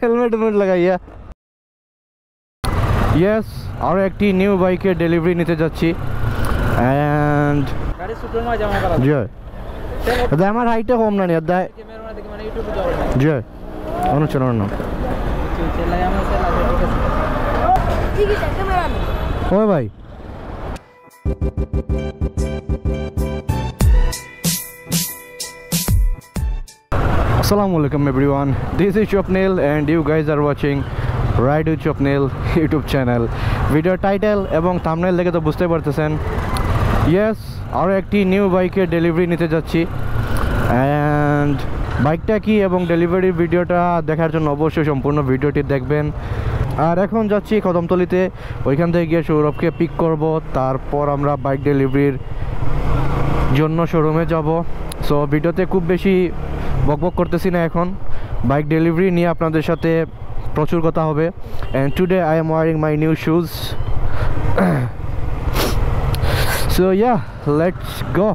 Helmet helmet লাগাইয়া yes আরও একটি নিউ বাইকের ডেলিভারি নিতে যাচ্ছি অ্যান্ড গাড়ি সুপ্রিম মা জামা করা জয় দাদা আমার হাইটটা কম না নিয়ে দায় ক্যামেরা মানে দেখি মানে ইউটিউবে যাবে না জয় অনুচল Assalamu alaikum, everyone. This is Chopnail and you guys are watching Ride with Chopnail YouTube channel. Video title এবং থাম্বনেল দেখে তো বুঝতে পারতেছেন। ইয়েস আরও একটি নিউ বাইকের ডেলিভারি নিতে যাচ্ছি। অ্যান্ড বাইকটা কি এবং ডেলিভারি ভিডিওটা দেখার জন্য অবশ্যই সম্পূর্ণ ভিডিওটি দেখবেন। আর এখন যাচ্ছি কদমতলিতে। ওইখান থেকে গিয়ে সৌরভকে পিক করব। তারপর আমরা বাইক ডেলিভারির জন্য শোরুমে যাব। সো ভিডিওতে খুব বেশি বকবক করতেছি না এখন। বাইক ডেলিভারি নিয়ে আপনাদের সাথে প্রচুর কথা হবে। And today I am wearing my new shoes so yeah let's go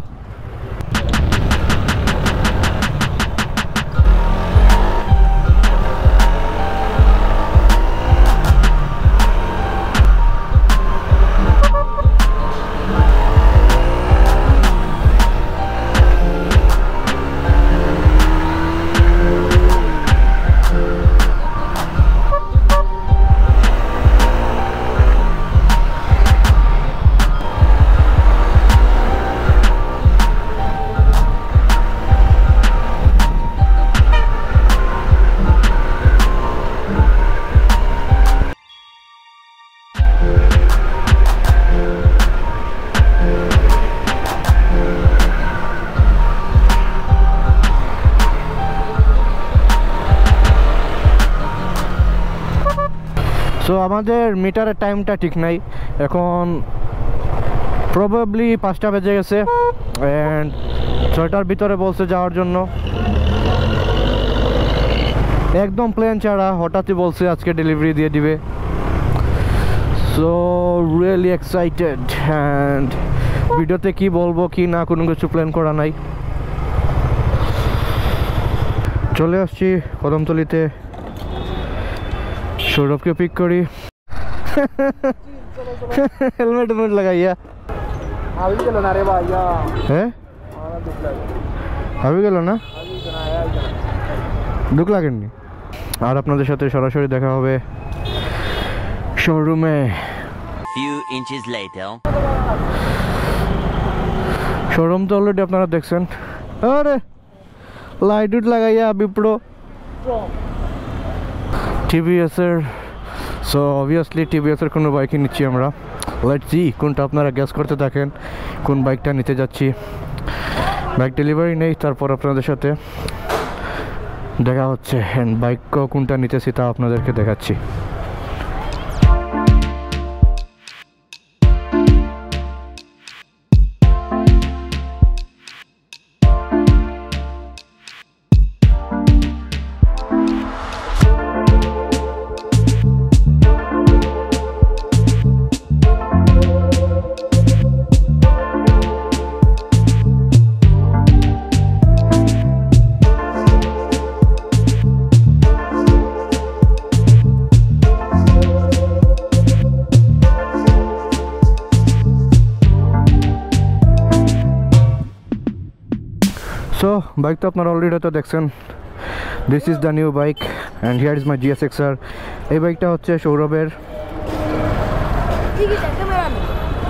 আমাদের মিটারের টাইমটা ঠিক নাই। এখন প্রবাবলি পাঁচটা বেজে গেছে অ্যান্ড ছয়টার ভিতরে বলছে যাওয়ার জন্য। একদম প্লেন ছাড়া হঠাৎই বলছে আজকে ডেলিভারি দিয়ে দিবে। সো রিয়েলি এক্সাইটেড অ্যান্ড ভিডিওতে কি বলব, কি না, কোনো কিছু প্ল্যান করা নাই। চলে আসছি কদমতলিতে। সৌরভকে পিক করি। হেলমেট হেলমেট লাগাইয়া হ্যাঁ? হবে গেল না? আবি গেল না দুঃখ লাগেননি আর আপনাদের সাথে সরাসরি দেখা হবে শোরুমে. শোরুম তো অলরেডি আপনারা দেখছেন। আরে! লাইট উট লাগাইয়া বিপ্রো টিভিএস এর সো অবভিয়াসলি টিভিএসের কোনো বাইকই নিচ্ছি আমরা। লেট জি কোনটা আপনারা গ্যাস করতে থাকেন, কোন বাইকটা নিতে যাচ্ছি। বাইক ডেলিভারি নেই, তারপর আপনাদের সাথে দেখা হচ্ছে। অ্যান্ড বাইক কোনটা নিতেছি তা আপনাদেরকে দেখাচ্ছি। সো বাইক তো আপনারা অলরেডি হয়তো দেখছেন। This is the new bike and here is my GS Gixxer এই বাইকটা হচ্ছে সৌরভের।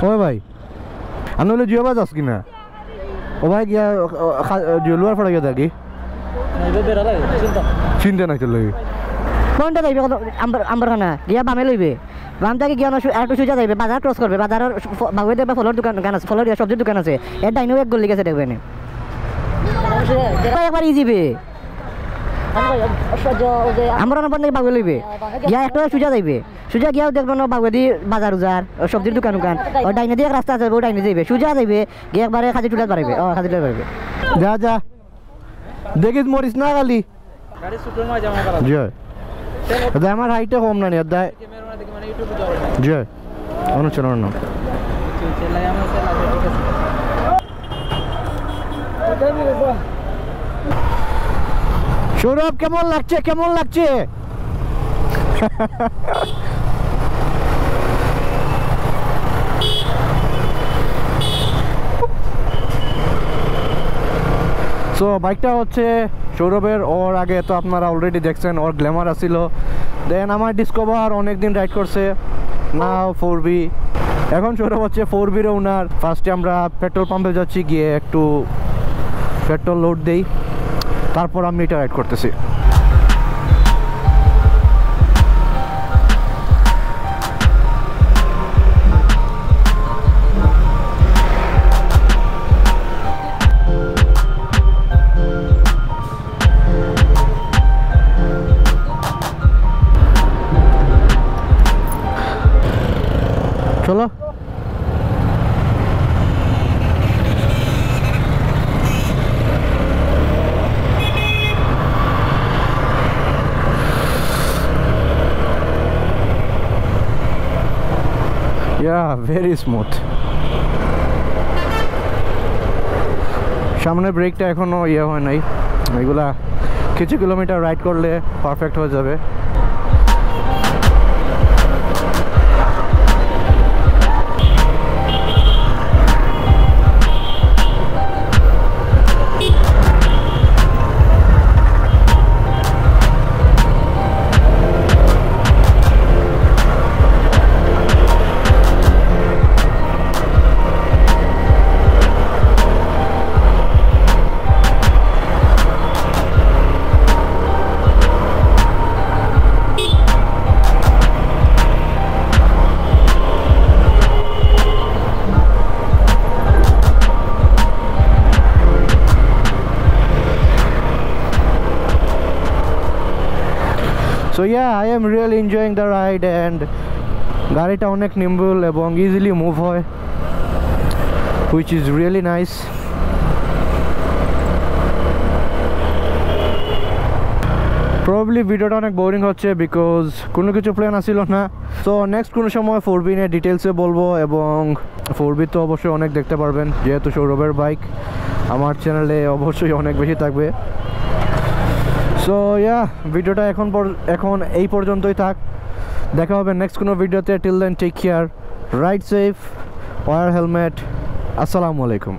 ও ভাই। আমি হলে জিও বাজ আস কিনা ও ভাই, গিয়া জুয়েলুয়ার ফড়া গিয়া থাকি চিন্তা নাই চলে কোনটা যাইবে কত? গিয়া বামে লইবে। বাম থেকে গিয়া একটু সোজা যাইবে। বাজার ক্রস করবে। বাজারের বাগুয়ে দেখবে ফলের দোকান দোকান আছে। ফলের সবজির দোকান আছে। এর ডাইনেও এক গল্লি গেছে দেখবেন। একবার ইজিবে আমরা না বন্ধ বাগুয়ে লইবে গিয়া একটা সোজা যাইবে। সোজা গিয়াও বাগুয়ে দি বাজার উজার সবজির দোকান দোকান ও ডাইনে দিয়ে এক রাস্তা আছে ও ডাইনে যাইবে। সোজা যাইবে গিয়ে একবারে খাজি টুলাত বাড়াইবে ও খাজি টুলাত বাড়াইবে যা যা। দেখিস মরিস না খালি। জয়। আমার হাইটটা কম না নিয়ে দায় মানে যাবে না জয় অনুচল অন্য সেল লাগে আমার সেল লাগে ঠিক আছে সৌরভ, কেমন লাগছে? কেমন লাগছে? সো বাইকটা হচ্ছে সৌরভের, ওর আগে তো আপনারা অলরেডি দেখছেন, ওর গ্ল্যামার আসছিল দেন আমার ডিসকভার অনেক দিন রাইড করছে না ফোর বি এখন সৌরভ হচ্ছে ফোর বির ওনার ফার্স্টে আমরা পেট্রোল পাম্পে যাচ্ছি, গিয়ে একটু পেট্রোল লোড দেই তারপর আমি এটা অ্যাড করতেছি। Yeah, very smooth. সামনে ব্রেকটা এখনও ইয়ে হয় নাই এগুলা কিছু কিলোমিটার রাইড করলে পারফেক্ট হয়ে যাবে so yeah I am real enjoying the ride and গাড়িটা অনেক নিম্বল এবং ইজিলি মুভ হয় which is really nice probably ভিডিওটা অনেক বোরিং হচ্ছে বিকজ কোনো কিছু প্ল্যান আসছিল না। তো নেক্সট কোনো সময় ফোর বি নিয়ে ডিটেলসে বলব এবং ফোর বি তো অবশ্যই অনেক দেখতে পারবেন, যেহেতু সৌরভের বাইক আমার চ্যানেলে অবশ্যই অনেক বেশি থাকবে। সো ইয়া ভিডিওটা এখন পর- এখন এই পর্যন্তই থাক। দেখা হবে নেক্সট কোনো ভিডিওতে। Till then take care ride safe wear helmet আসসালামু আলাইকুম।